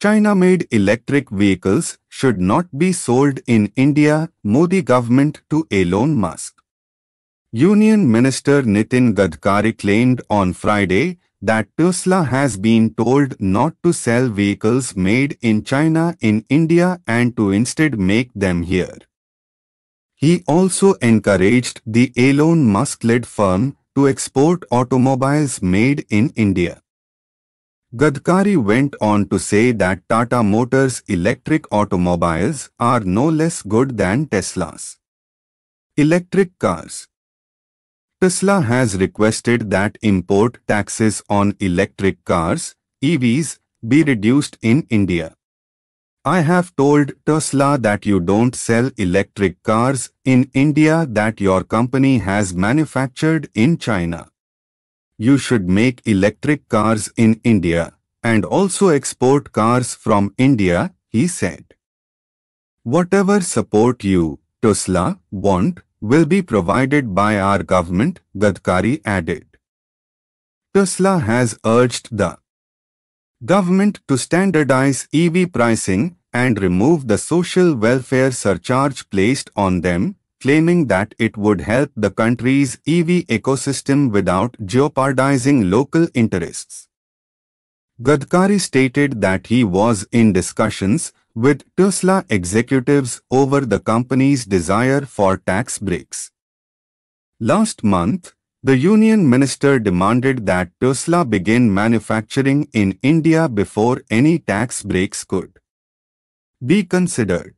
China-made electric vehicles should not be sold in India, Modi government to Elon Musk. Union Minister Nitin Gadkari claimed on Friday that Tesla has been told not to sell vehicles made in China in India and to instead make them here. He also encouraged the Elon Musk-led firm to export automobiles made in India. Gadkari went on to say that Tata Motors' electric automobiles are no less good than Tesla's. Electric cars Tesla has requested that import taxes on electric cars, EVs, be reduced in India. I have told Tesla that you don't sell electric cars in India that your company has manufactured in China you should make electric cars in India and also export cars from India, he said. Whatever support you, Tesla, want will be provided by our government, Gadkari added. Tesla has urged the government to standardize EV pricing and remove the social welfare surcharge placed on them claiming that it would help the country's EV ecosystem without jeopardizing local interests. Gadkari stated that he was in discussions with Tesla executives over the company's desire for tax breaks. Last month, the union minister demanded that Tesla begin manufacturing in India before any tax breaks could be considered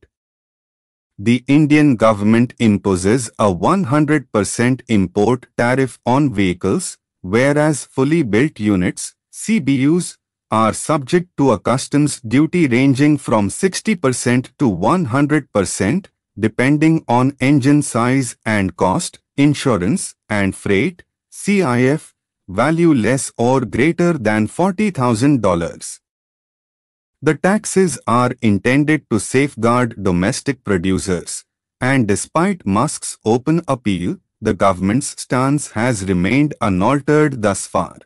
the Indian government imposes a 100% import tariff on vehicles, whereas fully built units, CBUs, are subject to a customs duty ranging from 60% to 100% depending on engine size and cost, insurance and freight, CIF, value less or greater than $40,000. The taxes are intended to safeguard domestic producers, and despite Musk's open appeal, the government's stance has remained unaltered thus far.